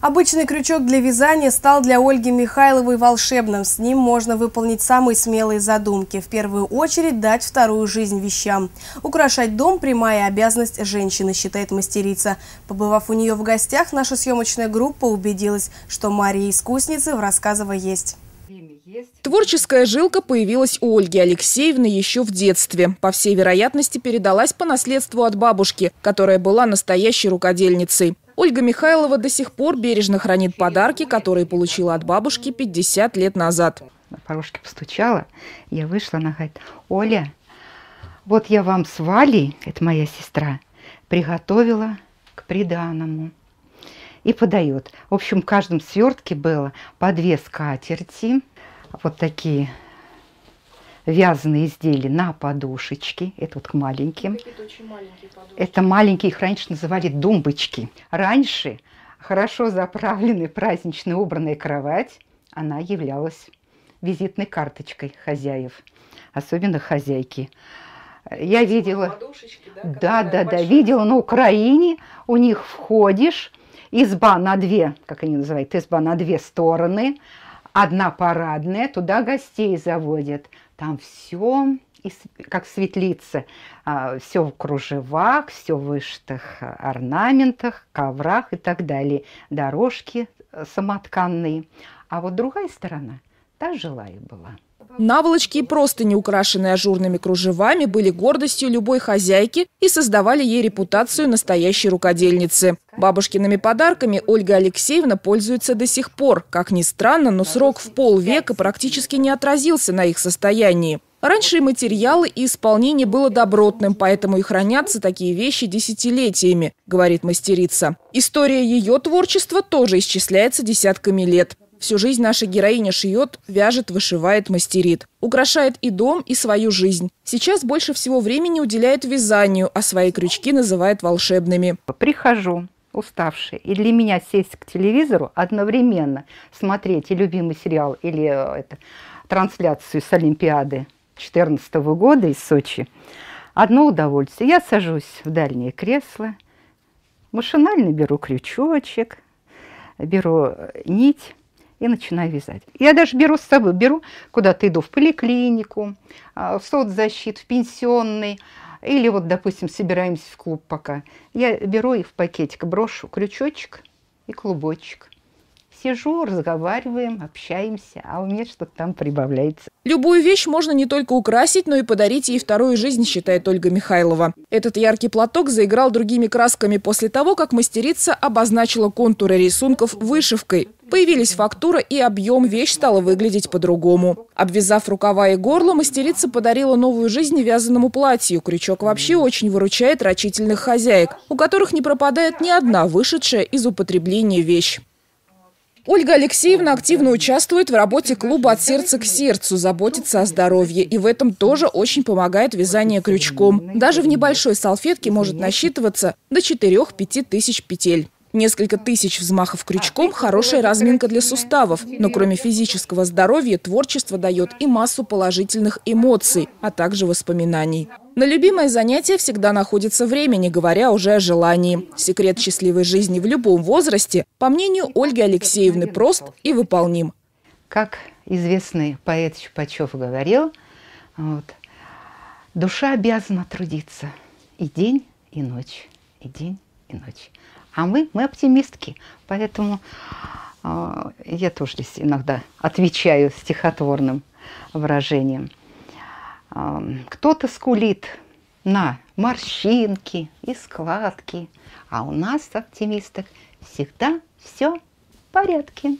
Обычный крючок для вязания стал для Ольги Михайловой волшебным. С ним можно выполнить самые смелые задумки. В первую очередь дать вторую жизнь вещам. Украшать дом – прямая обязанность женщины, считает мастерица. Побывав у нее в гостях, наша съемочная группа убедилась, что Мария искусницы в рассказово есть. Творческая жилка появилась у Ольги Алексеевны еще в детстве. По всей вероятности, передалась по наследству от бабушки, которая была настоящей рукодельницей. Ольга Михайлова до сих пор бережно хранит подарки, которые получила от бабушки 50 лет назад. На порожке постучала, я вышла, она говорит, Оля, вот я вам с Валей, это моя сестра, приготовила к приданому. И подает. В общем, в каждом свертке было по две скатерти, вот такие вязаные изделия на подушечке. Это вот к маленьким. маленькие Это маленькие, их раньше называли думбочки. Раньше хорошо заправленная, празднично убранная кровать, она являлась визитной карточкой хозяев, особенно хозяйки. Я видела, да, да, да, да, видела на Украине, у них входишь, изба на две, как они называют, изба на две стороны, одна парадная, туда гостей заводят. Там все как светлица, а, все в кружевах, все в вышитых орнаментах, коврах и так далее. Дорожки э, самотканные. А вот другая сторона, та жилая была. Наволочки и простыни, украшенные ажурными кружевами, были гордостью любой хозяйки и создавали ей репутацию настоящей рукодельницы. Бабушкиными подарками Ольга Алексеевна пользуется до сих пор. Как ни странно, но срок в полвека практически не отразился на их состоянии. Раньше и материалы, и исполнение было добротным, поэтому и хранятся такие вещи десятилетиями, говорит мастерица. История ее творчества тоже исчисляется десятками лет. Всю жизнь наша героиня шьет, вяжет, вышивает, мастерит. Украшает и дом, и свою жизнь. Сейчас больше всего времени уделяет вязанию, а свои крючки называет волшебными. Прихожу, уставшая, и для меня сесть к телевизору одновременно, смотреть и любимый сериал, или э, это, трансляцию с Олимпиады 2014 года из Сочи, одно удовольствие. Я сажусь в дальнее кресло, машинально беру крючочек, беру э, нить, и начинаю вязать. Я даже беру с собой, беру куда-то иду в поликлинику, а, в соцзащиту, в пенсионный, или вот, допустим, собираемся в клуб пока. Я беру их в пакетик, брошу крючочек и клубочек. Сижу, разговариваем, общаемся, а у меня что-то там прибавляется. Любую вещь можно не только украсить, но и подарить ей вторую жизнь, считает Ольга Михайлова. Этот яркий платок заиграл другими красками после того, как мастерица обозначила контуры рисунков вышивкой. Появились фактура и объем, вещь стала выглядеть по-другому. Обвязав рукава и горло, мастерица подарила новую жизнь вязаному платью. Крючок вообще очень выручает рачительных хозяек, у которых не пропадает ни одна вышедшая из употребления вещь. Ольга Алексеевна активно участвует в работе клуба «От сердца к сердцу», заботится о здоровье. И в этом тоже очень помогает вязание крючком. Даже в небольшой салфетке может насчитываться до 4-5 тысяч петель. Несколько тысяч взмахов крючком – хорошая разминка для суставов. Но кроме физического здоровья, творчество дает и массу положительных эмоций, а также воспоминаний. На любимое занятие всегда находится время, не говоря уже о желании. Секрет счастливой жизни в любом возрасте, по мнению Ольги Алексеевны, прост и выполним. Как известный поэт Чупачев говорил, вот, душа обязана трудиться и день, и ночь, и день, и ночь. А мы, мы оптимистки, поэтому э, я тоже здесь иногда отвечаю стихотворным выражением. Э, Кто-то скулит на морщинки и складки, а у нас, оптимисток, всегда все в порядке.